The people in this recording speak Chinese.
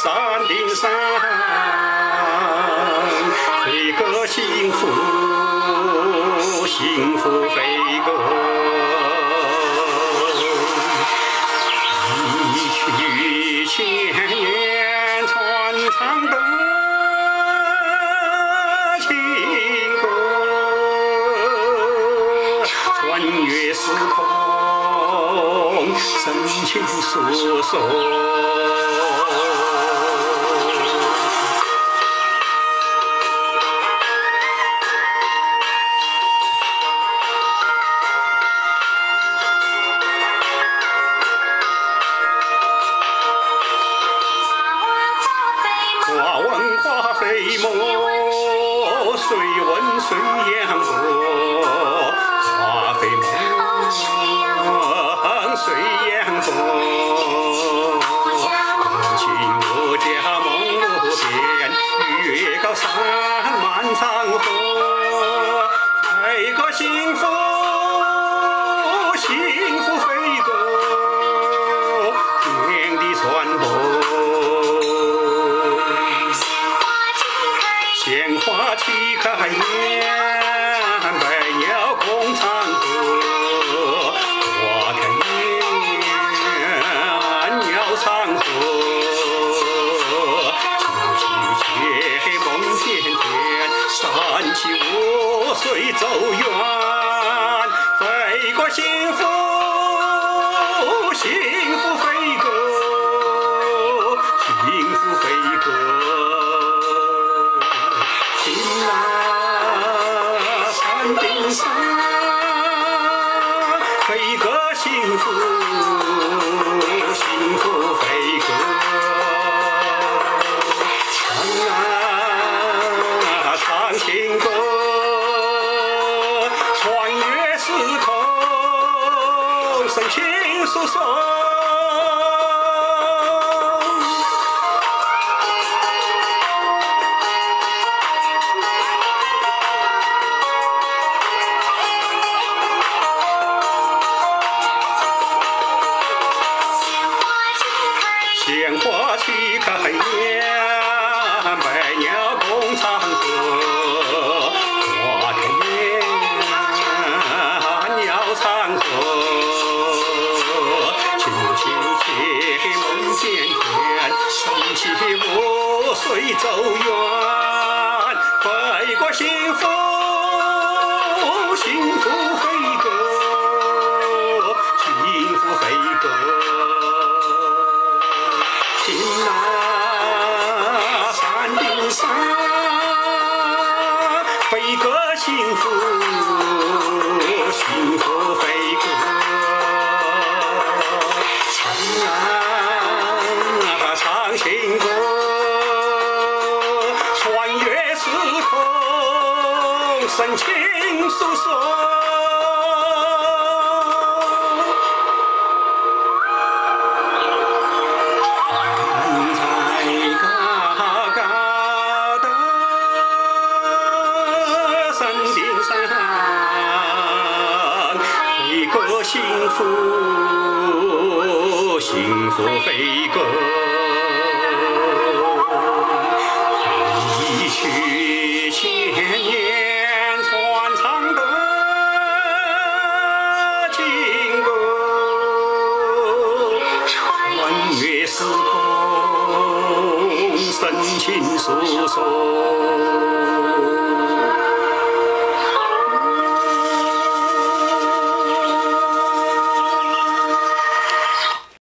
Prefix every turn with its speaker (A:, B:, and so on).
A: 山顶上飞个幸福，幸福飞歌。一曲千年传唱的情歌，穿越时空，深情诉说。问花飞沫，谁问谁扬波？花飞沫，谁花齐开颜，百鸟共唱歌。花开颜，鸟唱和。秋秋梦甜甜，三七五岁走远，空，深情诉说。鲜花走远，飞过幸福，幸福飞歌，幸福飞歌。听那山顶上空，深情诉说。在高高的山顶上，飞个幸福，幸福飞歌。穿越时空，深情诉说。